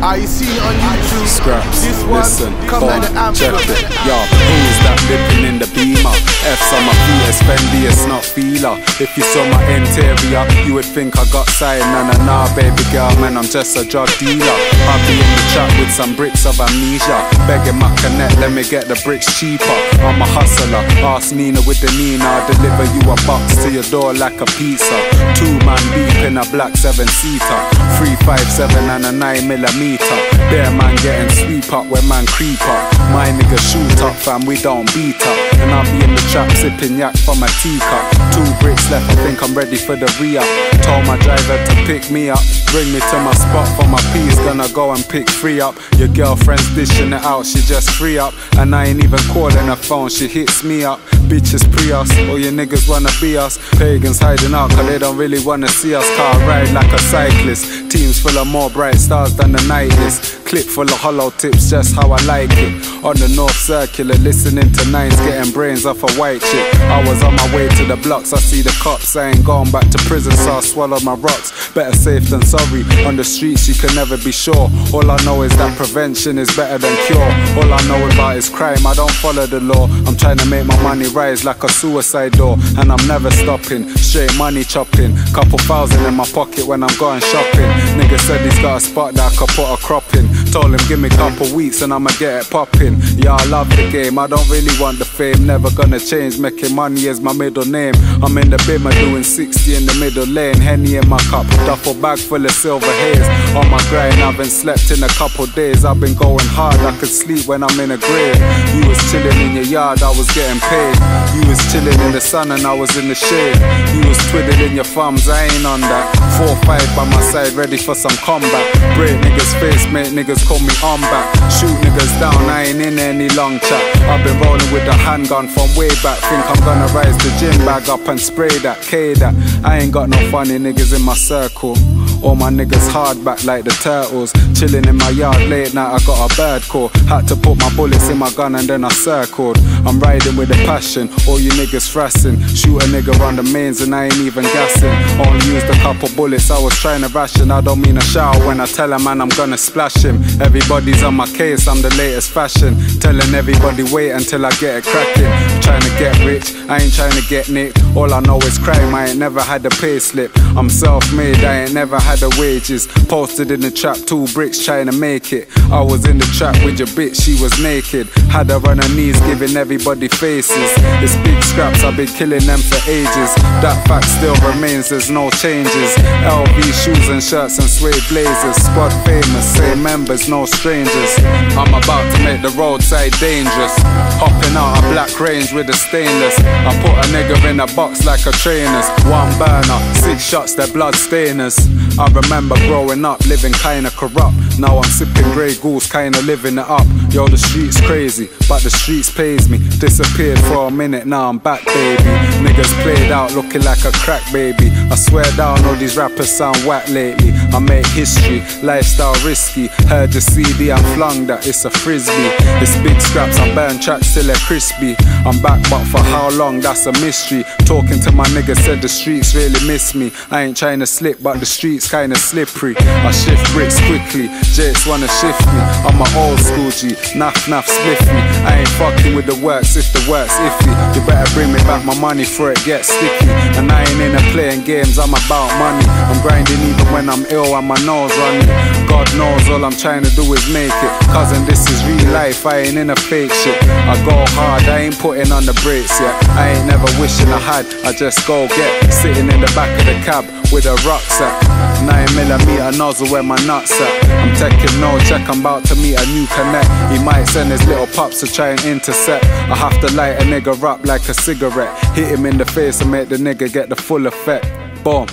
You seen on YouTube? Skrapz, This one, listen, come at the check anthem. it. Yo, who's that dipping in the beamer? F's on my feet, it's Fendi, it's not Fila. If you saw my interior, you would think I got signed. Nah, nah, nah, baby girl, man, I'm just a drug dealer. I'll be in the trap with some bricks of amnesia. Begging my connect, let me get the bricks cheaper. I'm a hustler, ask Nina with the Nina. I'll deliver you a box to your door like a pizza. Two man deep in a black seven seater. Three, five, seven, and a nine millimeter. Bear man getting sweep up when man creep up. My nigga shoot up, fam, we don't beat up. And I'll be in the trap sipping yak from a teacup. Two bricks left, I think I'm ready for the re-up. Told my driver to pick me up. Bring me to my spot for my P's, gonna go and pick free up. Your girlfriend's dishing it out, she just free up. And I ain't even calling her phone, she hits me up. Bitches pre us, all your niggas wanna be us. Pagans hiding out, cause they don't really wanna see us. Car ride like a cyclist. Teams full of more bright stars than the night is. Clip full of hollow tips, just how I like it. On the North Circular, listening to nines, getting brains off a white chick. I was on my way to the blocks, I see the cops. I ain't gone back to prison, so I swallowed my rocks. Better safe than sorry. On the streets, you can never be sure. All I know is that prevention is better than cure. All I know about is crime, I don't follow the law. I'm trying to make my money rise like a suicide door, and I'm never stopping. Straight money chopping, couple thousand in my pocket when I'm going shopping. Nigga said he's got a spot that I could put a crop in. Told him give me couple weeks and I'ma get it popping. Yeah, I love the game, I don't really want the fame. Never gonna change, making money is my middle name. I'm in the bimmer doing 60 in the middle lane. Henny in my cup, duffel bag full of silver haze. On my grind, I haven't slept in a couple days. I've been going hard, I could sleep when I'm in a grave. You was chilling yard, I was getting paid. You was chilling in the sun and I was in the shade. You was twiddling your thumbs, I ain't on that. Four five by my side, ready for some combat. Break niggas face, make niggas call me on back. Shoot niggas down, I ain't in any long chat. I've been rolling with a handgun from way back. Think I'm gonna rise the gym bag up and spray that, K that. I ain't got no funny niggas in my circle. All my niggas hard back like the turtles. Chilling in my yard late night, I got a bird call. Had to put my bullets in my gun and then I circled. I'm riding with a passion, all you niggas thrashing. Shoot a nigga on the mains and I ain't even gassing. Only used a couple bullets, I was trying to ration. I don't mean a shower when I tell a man I'm gonna splash him. Everybody's on my case, I'm the latest fashion. Telling everybody wait until I get it cracking. Trying to get rich, I ain't trying to get nicked. All I know is crime, I ain't never had a pay slip. I'm self made, I ain't never had the wages. Posted in the trap, two bricks trying to make it. I was in the trap with your bitch, she was naked. Had her on her knees, giving everybody faces. It's big Skrapz, I've been killing them for ages. That fact still remains, there's no changes. LV shoes and shirts and suede blazers. Squad famous, same members, no strangers. I'm about to make the roadside dangerous. Hopping out a black range with a stainless. I put a nigga in a box like a trainer's. One burner, six shots, they're blood stainers. I remember growing up, living kinda corrupt. Now I'm sipping Grey Goose, kinda living it up. Yo, the streets crazy, but the streets pays me. Disappeared for a minute, now I'm back, baby. Niggas played out, looking like a crack baby. I swear down, all these rappers sound whack lately. I make history, lifestyle risky. Heard the CD and flung that, it's a frisbee. It's big Skrapz, I burn tracks till they're crispy. I'm back, but for how long, that's a mystery. Talking to my niggas said the streets really miss me. I ain't trying to slip, but the streets kinda slippery. I shift bricks quickly, Jakes wanna shift me. I'm an old school G, naff naff spliff me. I ain't fucking with the works if the work's iffy. You better bring me back my money before it gets sticky. And I ain't in a playing games, I'm about money. I'm grinding even when I'm ill and my nose running. God knows all I'm trying to do is make it. Cousin, this is real life, I ain't in a fake shit. I go hard, I ain't putting on the brakes yet. I ain't never wishing I had, I just go get. Sitting in the back of the cab with a rucksack. 9 millimeter nozzle where my nuts at. I'm taking no check, I'm about to meet a new connect. He might send his little pups to try and intercept. I have to light a nigga up like a cigarette. Hit him in the face and make the nigga get the full effect. Boom.